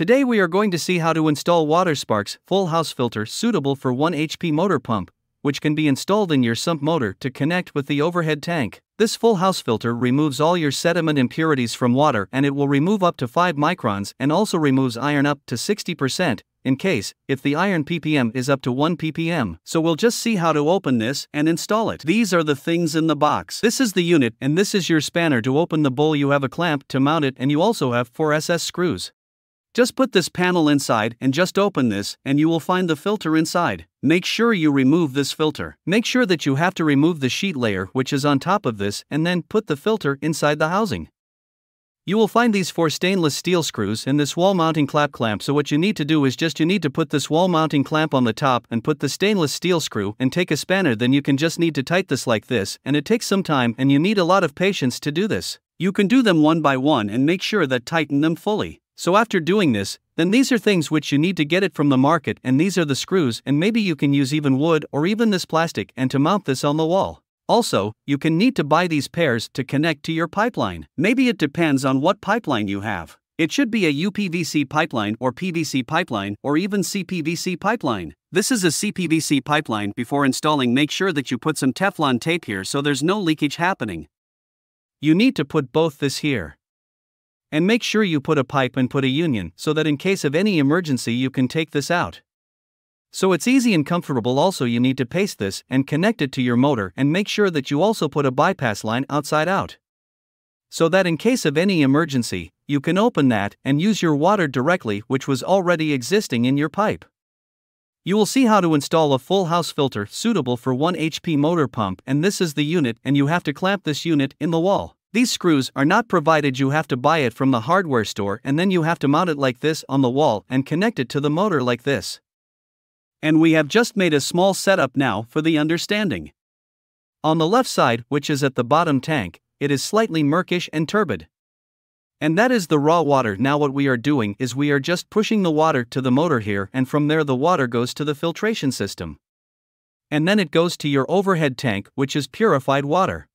Today we are going to see how to install Water Sparks full house filter suitable for 1 HP motor pump, which can be installed in your sump motor to connect with the overhead tank. This full house filter removes all your sediment impurities from water and it will remove up to 5 microns and also removes iron up to 60% in case if the iron ppm is up to 1 ppm. So we'll just see how to open this and install it. These are the things in the box. This is the unit and this is your spanner to open the bowl. You have a clamp to mount it and you also have 4 SS screws. Just put this panel inside and just open this, and you will find the filter inside. Make sure you remove this filter. Make sure that you have to remove the sheet layer which is on top of this and then put the filter inside the housing. You will find these four stainless steel screws in this wall mounting clap clamp so what you need to do is just you need to put this wall mounting clamp on the top and put the stainless steel screw and take a spanner then you can just need to tight this like this and it takes some time and you need a lot of patience to do this. You can do them one by one and make sure that tighten them fully. So after doing this, then these are things which you need to get it from the market and these are the screws and maybe you can use even wood or even this plastic and to mount this on the wall. Also, you can need to buy these pairs to connect to your pipeline. Maybe it depends on what pipeline you have. It should be a UPVC pipeline or PVC pipeline or even CPVC pipeline. This is a CPVC pipeline. Before installing, make sure that you put some Teflon tape here so there's no leakage happening. You need to put both this here. And make sure you put a pipe and put a union so that in case of any emergency you can take this out. So it's easy and comfortable also you need to paste this and connect it to your motor and make sure that you also put a bypass line outside out. So that in case of any emergency, you can open that and use your water directly which was already existing in your pipe. You will see how to install a full house filter suitable for 1 HP motor pump and this is the unit and you have to clamp this unit in the wall. These screws are not provided you have to buy it from the hardware store and then you have to mount it like this on the wall and connect it to the motor like this. And we have just made a small setup now for the understanding. On the left side, which is at the bottom tank, it is slightly murkish and turbid. And that is the raw water. Now, what we are doing is we are just pushing the water to the motor here, and from there, the water goes to the filtration system. And then it goes to your overhead tank, which is purified water.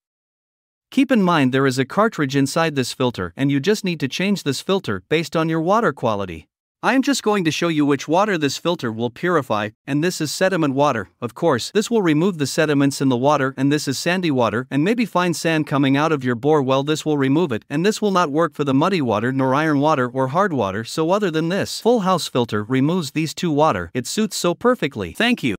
Keep in mind there is a cartridge inside this filter and you just need to change this filter based on your water quality. I am just going to show you which water this filter will purify, and this is sediment water. Of course, this will remove the sediments in the water, and this is sandy water, and maybe fine sand coming out of your bore well, this will remove it, and this will not work for the muddy water, nor iron water, or hard water. So, other than this, full house filter removes these two water, it suits so perfectly. Thank you.